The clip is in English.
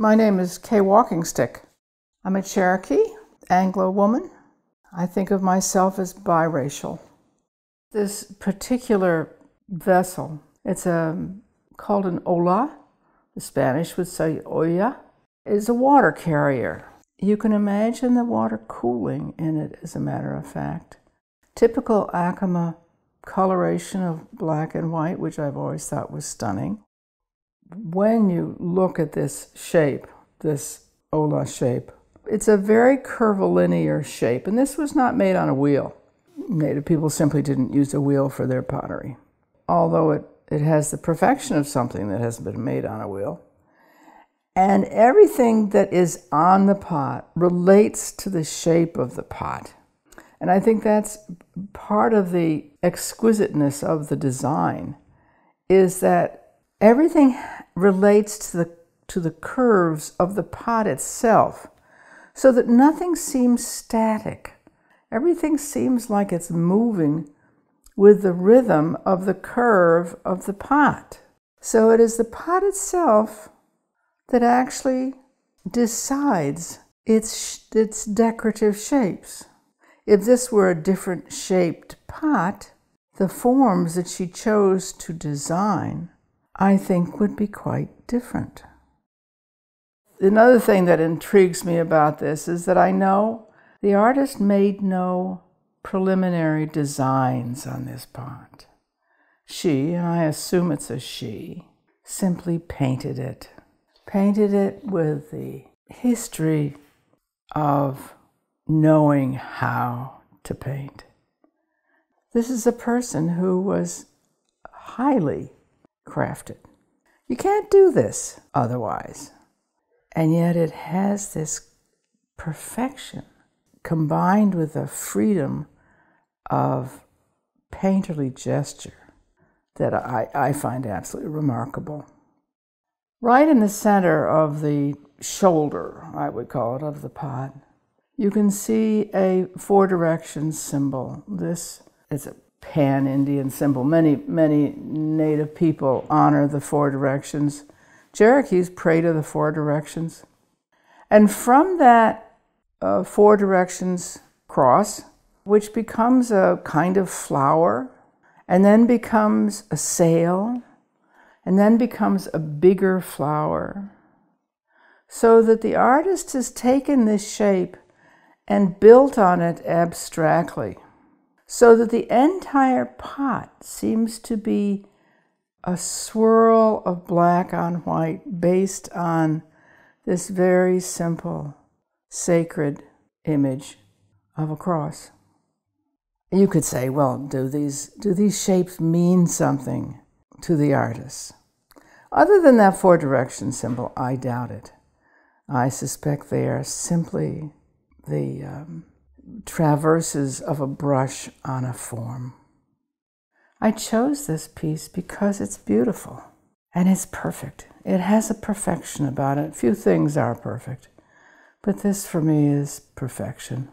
My name is Kay WalkingStick. I'm a Cherokee, Anglo woman. I think of myself as biracial. This particular vessel, it's a, called an olla, the Spanish would say olla, is a water carrier. You can imagine the water cooling in it, as a matter of fact. Typical Acoma coloration of black and white, which I've always thought was stunning. When you look at this shape, this olla shape, it's a very curvilinear shape, and this was not made on a wheel. Native people simply didn't use a wheel for their pottery, although it, it has the perfection of something that hasn't been made on a wheel. And everything that is on the pot relates to the shape of the pot. And I think that's part of the exquisiteness of the design is that everything relates to the, to the curves of the pot itself so that nothing seems static. Everything seems like it's moving with the rhythm of the curve of the pot. So it is the pot itself that actually decides its, its decorative shapes. If this were a different shaped pot, the forms that she chose to design, I think, would be quite different. Another thing that intrigues me about this is that I know the artist made no preliminary designs on this pot. She, and I assume it's a she, simply painted it. Painted it with the history of knowing how to paint. This is a person who was highly crafted. You can't do this otherwise. And yet it has this perfection combined with the freedom of painterly gesture that I, I find absolutely remarkable. Right in the center of the shoulder, I would call it, of the pot, you can see a four direction symbol. This is a pan Indian symbol. Many, many native people honor the four directions. Cherokees pray to the four directions. And from that uh, four directions cross, which becomes a kind of flower, and then becomes a sail, and then becomes a bigger flower, so that the artist has taken this shape and built on it abstractly, so that the entire pot seems to be a swirl of black on white based on this very simple, sacred image of a cross. You could say, well, do these, do these shapes mean something to the artist? Other than that four direction symbol, I doubt it. I suspect they are simply the um, traverses of a brush on a form. I chose this piece because it's beautiful and it's perfect. It has a perfection about it. Few things are perfect, but this for me is perfection.